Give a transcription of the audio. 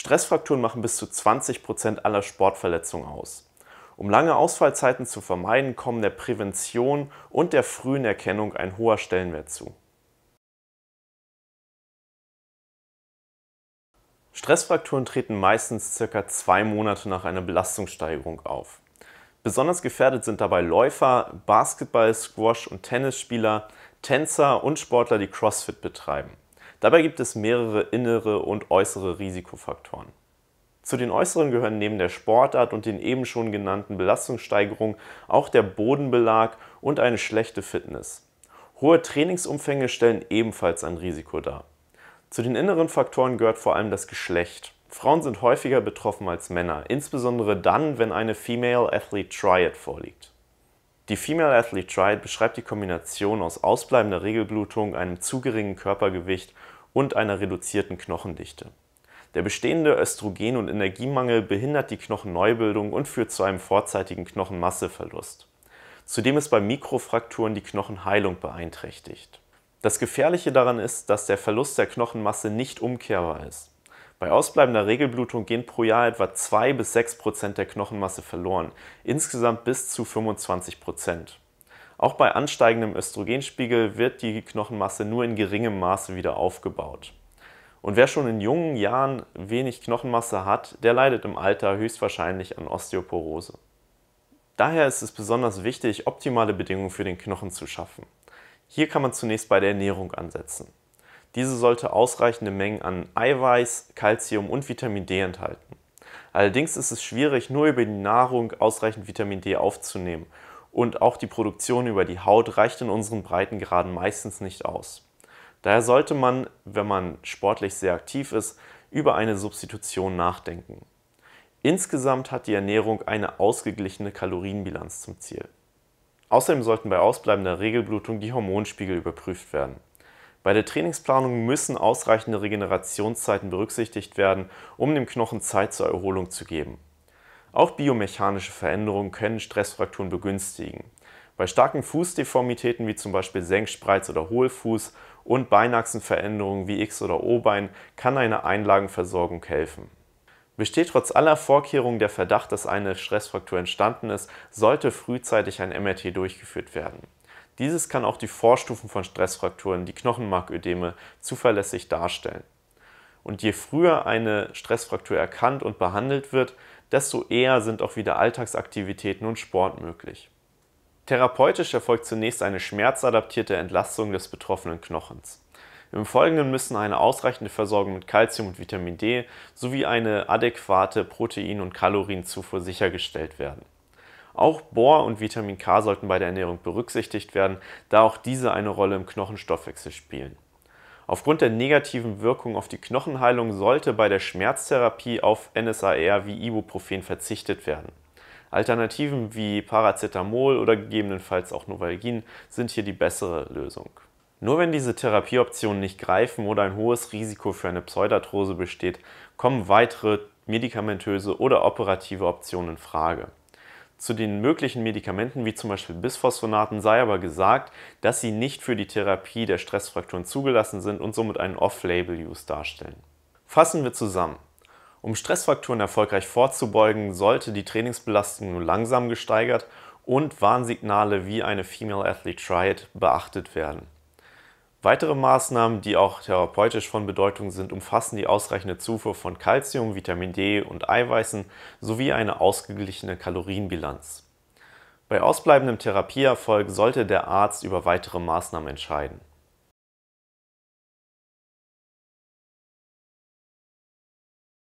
Stressfrakturen machen bis zu 20 Prozent aller Sportverletzungen aus. Um lange Ausfallzeiten zu vermeiden, kommen der Prävention und der frühen Erkennung ein hoher Stellenwert zu. Stressfrakturen treten meistens circa zwei Monate nach einer Belastungssteigerung auf. Besonders gefährdet sind dabei Läufer, Basketball-, Squash- und Tennisspieler, Tänzer und Sportler, die CrossFit betreiben. Dabei gibt es mehrere innere und äußere Risikofaktoren. Zu den äußeren gehören neben der Sportart und den eben schon genannten Belastungssteigerungen auch der Bodenbelag und eine schlechte Fitness. Hohe Trainingsumfänge stellen ebenfalls ein Risiko dar. Zu den inneren Faktoren gehört vor allem das Geschlecht. Frauen sind häufiger betroffen als Männer, insbesondere dann, wenn eine Female Athlete Triad vorliegt. Die Female Athlete Triad beschreibt die Kombination aus ausbleibender Regelblutung, einem zu geringen Körpergewicht und einer reduzierten Knochendichte. Der bestehende Östrogen- und Energiemangel behindert die Knochenneubildung und führt zu einem vorzeitigen Knochenmasseverlust. Zudem ist bei Mikrofrakturen die Knochenheilung beeinträchtigt. Das Gefährliche daran ist, dass der Verlust der Knochenmasse nicht umkehrbar ist. Bei ausbleibender Regelblutung gehen pro Jahr etwa 2 bis 6 Prozent der Knochenmasse verloren, insgesamt bis zu 25 Prozent. Auch bei ansteigendem Östrogenspiegel wird die Knochenmasse nur in geringem Maße wieder aufgebaut. Und wer schon in jungen Jahren wenig Knochenmasse hat, der leidet im Alter höchstwahrscheinlich an Osteoporose. Daher ist es besonders wichtig, optimale Bedingungen für den Knochen zu schaffen. Hier kann man zunächst bei der Ernährung ansetzen. Diese sollte ausreichende Mengen an Eiweiß, Kalzium und Vitamin D enthalten. Allerdings ist es schwierig, nur über die Nahrung ausreichend Vitamin D aufzunehmen und auch die Produktion über die Haut reicht in unseren Breitengraden meistens nicht aus. Daher sollte man, wenn man sportlich sehr aktiv ist, über eine Substitution nachdenken. Insgesamt hat die Ernährung eine ausgeglichene Kalorienbilanz zum Ziel. Außerdem sollten bei ausbleibender Regelblutung die Hormonspiegel überprüft werden. Bei der Trainingsplanung müssen ausreichende Regenerationszeiten berücksichtigt werden, um dem Knochen Zeit zur Erholung zu geben. Auch biomechanische Veränderungen können Stressfrakturen begünstigen. Bei starken Fußdeformitäten wie zum Beispiel Senkspreiz oder Hohlfuß und Beinachsenveränderungen wie X- oder O-Bein kann eine Einlagenversorgung helfen. Besteht trotz aller Vorkehrungen der Verdacht, dass eine Stressfraktur entstanden ist, sollte frühzeitig ein MRT durchgeführt werden. Dieses kann auch die Vorstufen von Stressfrakturen, die Knochenmarködeme, zuverlässig darstellen. Und je früher eine Stressfraktur erkannt und behandelt wird, desto eher sind auch wieder Alltagsaktivitäten und Sport möglich. Therapeutisch erfolgt zunächst eine schmerzadaptierte Entlastung des betroffenen Knochens. Im Folgenden müssen eine ausreichende Versorgung mit Kalzium und Vitamin D sowie eine adäquate Protein- und Kalorienzufuhr sichergestellt werden. Auch Bohr und Vitamin K sollten bei der Ernährung berücksichtigt werden, da auch diese eine Rolle im Knochenstoffwechsel spielen. Aufgrund der negativen Wirkung auf die Knochenheilung sollte bei der Schmerztherapie auf NSAR wie Ibuprofen verzichtet werden. Alternativen wie Paracetamol oder gegebenenfalls auch Novalgin sind hier die bessere Lösung. Nur wenn diese Therapieoptionen nicht greifen oder ein hohes Risiko für eine Pseudarthrose besteht, kommen weitere medikamentöse oder operative Optionen in Frage. Zu den möglichen Medikamenten wie zum Beispiel Bisphosphonaten sei aber gesagt, dass sie nicht für die Therapie der Stressfrakturen zugelassen sind und somit einen Off-Label-Use darstellen. Fassen wir zusammen. Um Stressfrakturen erfolgreich vorzubeugen, sollte die Trainingsbelastung nur langsam gesteigert und Warnsignale wie eine Female Athlete Triad beachtet werden. Weitere Maßnahmen, die auch therapeutisch von Bedeutung sind, umfassen die ausreichende Zufuhr von Kalzium, Vitamin D und Eiweißen sowie eine ausgeglichene Kalorienbilanz. Bei ausbleibendem Therapieerfolg sollte der Arzt über weitere Maßnahmen entscheiden